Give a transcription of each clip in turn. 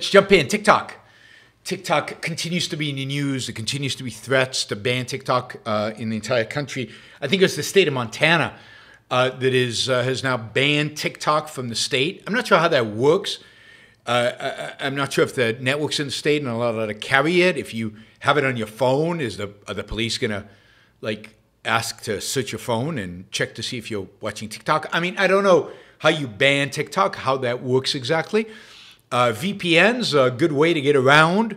Let's jump in. TikTok. TikTok continues to be in the news. There continues to be threats to ban TikTok uh, in the entire country. I think it's the state of Montana uh, that is uh, has now banned TikTok from the state. I'm not sure how that works. Uh, I, am not sure if the networks in the state and allowed to carry it. If you have it on your phone, is the are the police gonna like ask to search your phone and check to see if you're watching TikTok? I mean, I don't know how you ban TikTok, how that works exactly. Uh, VPNs a good way to get around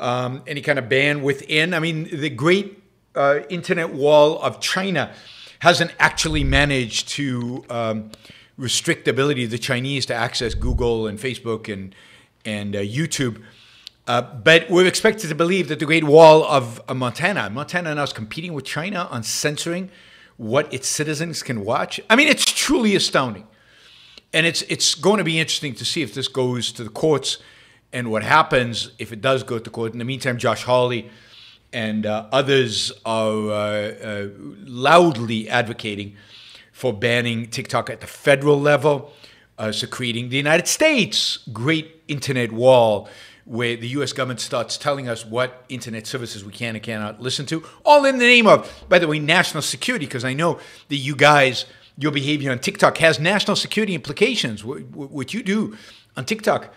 um, any kind of ban within. I mean, the great uh, internet wall of China hasn't actually managed to um, restrict the ability of the Chinese to access Google and Facebook and and uh, YouTube. Uh, but we're expected to believe that the Great Wall of uh, Montana, Montana now is competing with China on censoring what its citizens can watch. I mean, it's truly astounding and it's it's going to be interesting to see if this goes to the courts and what happens if it does go to court. In the meantime, Josh Hawley and uh, others are uh, uh, loudly advocating for banning TikTok at the federal level, uh, so creating the United States great internet wall where the US government starts telling us what internet services we can and cannot listen to, all in the name of, by the way, national security, because I know that you guys – your behavior on TikTok has national security implications. What you do on TikTok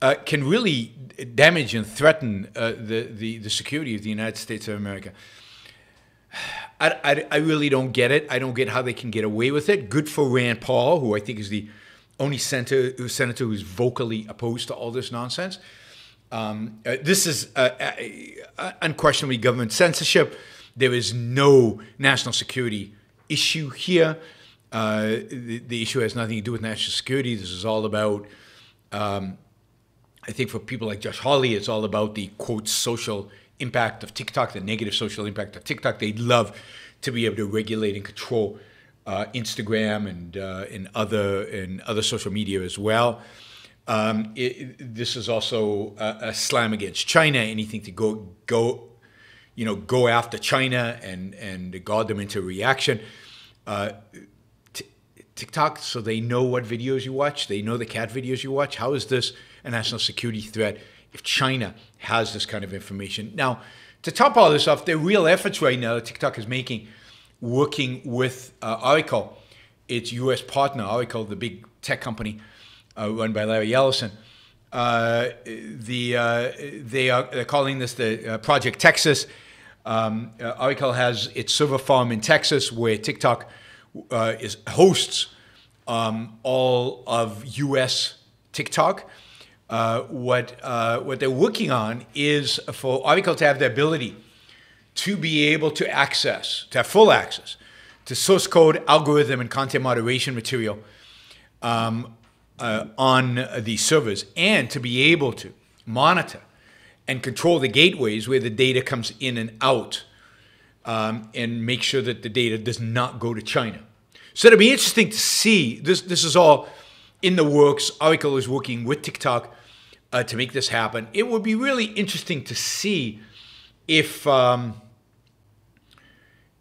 uh, can really damage and threaten uh, the, the, the security of the United States of America. I, I, I, really don't get it. I don't get how they can get away with it. Good for Rand Paul, who I think is the only senator, senator who's vocally opposed to all this nonsense. Um, uh, this is uh, uh, unquestionably government censorship. There is no national security issue here. Uh, the, the, issue has nothing to do with national security. This is all about, um, I think for people like Josh Hawley, it's all about the quote social impact of TikTok, the negative social impact of TikTok. They'd love to be able to regulate and control uh, Instagram and uh, and other and other social media as well. Um, it, this is also a, a, slam against China. Anything to go go, you know, go after China and and guard them into reaction. Uh, TikTok so they know what videos you watch, they know the cat videos you watch. How is this a national security threat if China has this kind of information? Now, to top all this off, the real efforts right now that TikTok is making, working with uh, Oracle, its U.S. partner, Oracle, the big tech company uh, run by Larry Ellison. Uh, the uh, they are they're calling this the uh, Project Texas. Um, uh, Oracle has its server farm in Texas where TikTok uh, is hosts um, all of U.S. TikTok. Uh, what uh, what they're working on is for Oracle to have the ability to be able to access, to have full access to source code, algorithm, and content moderation material um, uh, on the servers, and to be able to monitor and control the gateways where the data comes in and out um, and make sure that the data does not go to China. So it'll be interesting to see. This this is all in the works. Oracle is working with TikTok uh, to make this happen. It would be really interesting to see if um,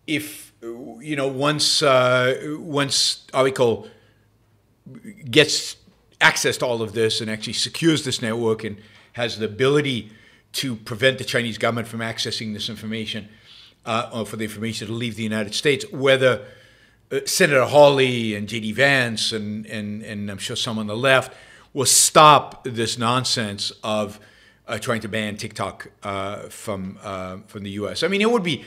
if you know once uh, once Oracle gets access to all of this and actually secures this network and has the ability to prevent the Chinese government from accessing this information uh, or for the information to leave the United States, whether uh, Senator Hawley and J.D. Vance and, and, and I'm sure some on the left will stop this nonsense of uh, trying to ban TikTok uh, from uh, from the U.S. I mean, it would be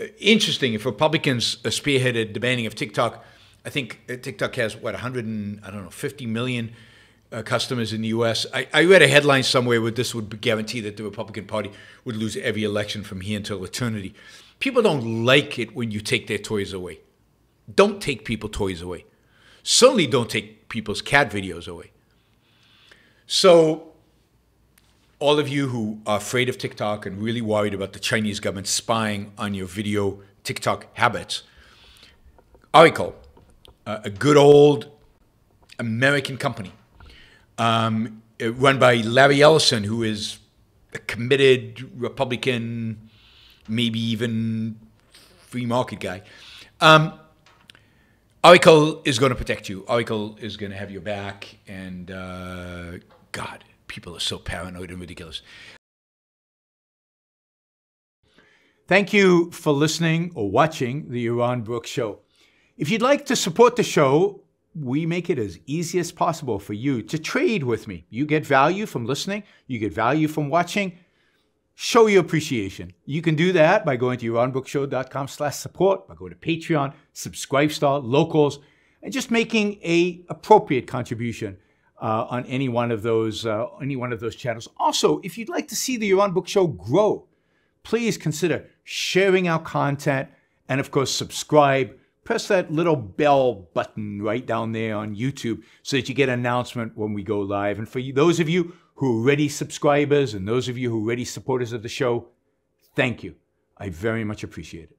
uh, interesting if Republicans spearheaded the banning of TikTok. I think TikTok has what 100 and I don't know 50 million uh, customers in the U.S. I, I, read a headline somewhere where this would guarantee that the Republican Party would lose every election from here until eternity. People don't like it when you take their toys away. Don't take people toys away. Certainly don't take people's cat videos away. So, all of you who are afraid of TikTok and really worried about the Chinese government spying on your video TikTok habits, Oracle, uh, a good old American company, um, run by Larry Ellison, who is a committed Republican, maybe even free market guy. Um, Oracle is going to protect you. Oracle is going to have your back. And uh, God, people are so paranoid and ridiculous. Thank you for listening or watching the Yaron Brooks Show. If you'd like to support the show, we make it as easy as possible for you to trade with me. You get value from listening, you get value from watching. Show your appreciation. You can do that by going to yaronbrookshow.com slash support, by going to Patreon, Subscribestar, Locals, and just making a appropriate contribution uh, on any one of those uh, any one of those channels. Also, if you'd like to see the Yaron Brook Show grow, please consider sharing our content and of course subscribe. Press that little bell button right down there on YouTube so that you get an announcement when we go live. And for you, those of you who are already subscribers and those of you who are already supporters of the show, thank you. I very much appreciate it.